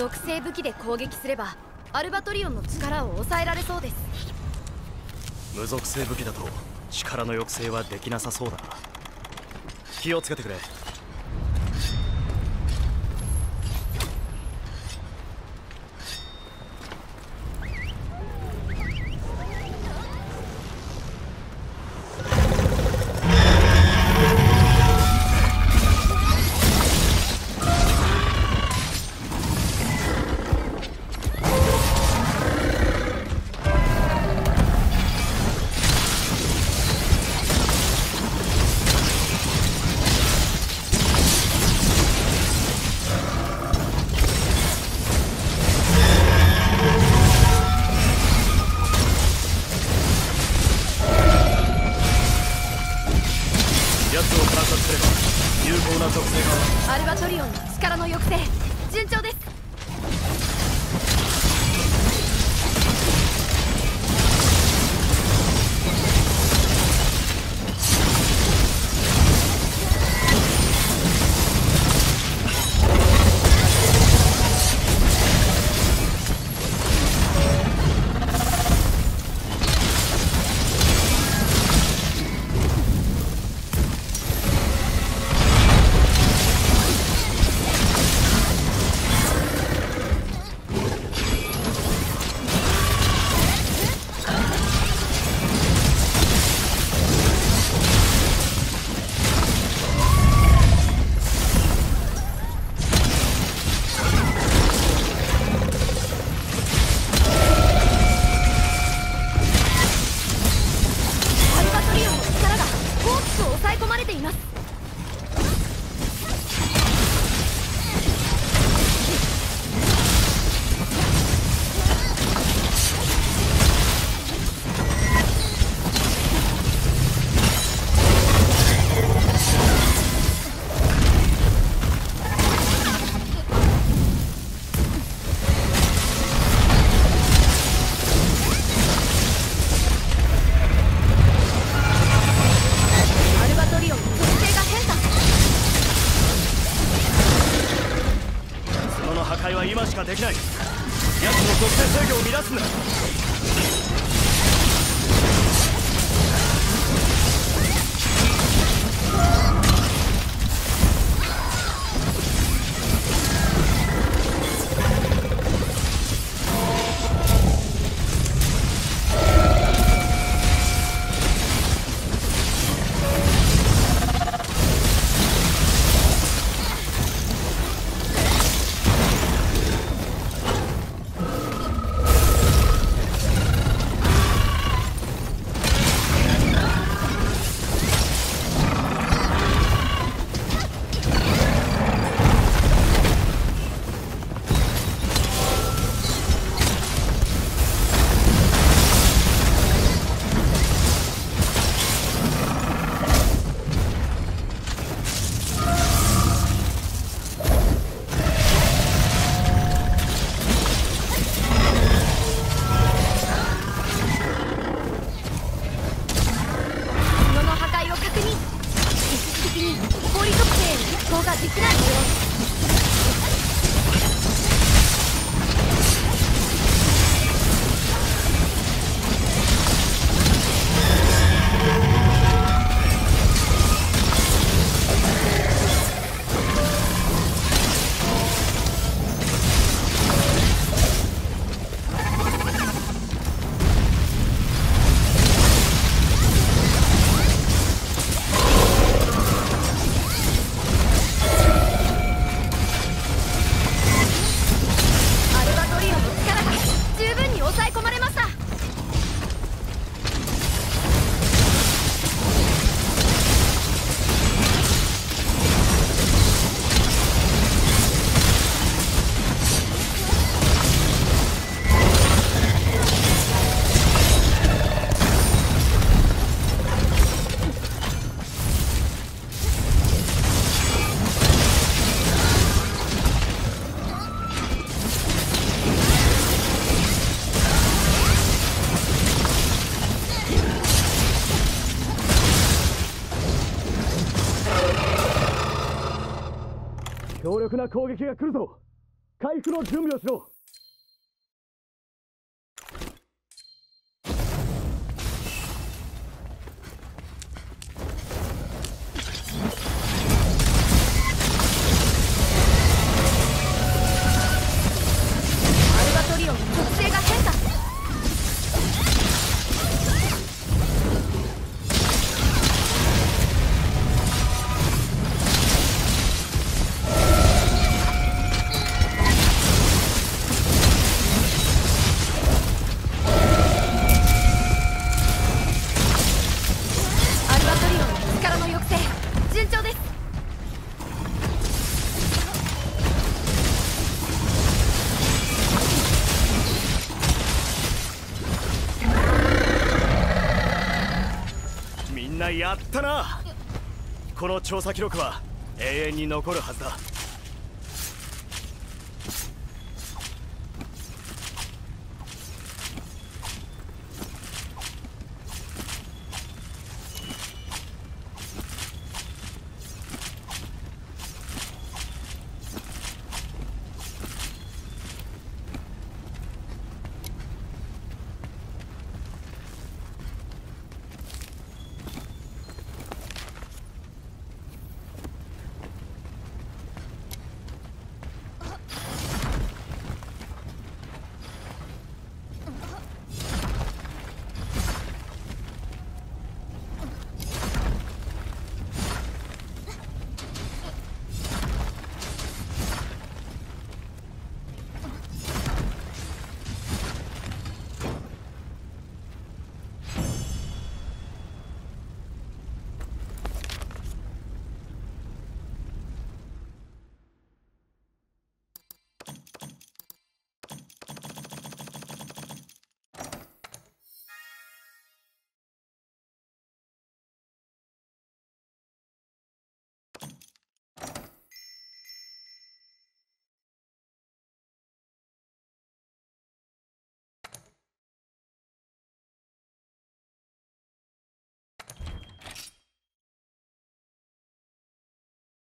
属性武器で攻撃すればアルバトリオンの力を抑えられそうです。無属性武器だと力の抑制はできなさそうだな。気をつけてくれ。奴を観察すれば有効な属性が。アルバトリオンの力の抑制順調です。奴の属性制御を乱すな。ができない模強力な攻撃が来るぞ。回復の準備をしろ。なやったな。この調査記録は永遠に残るはずだ。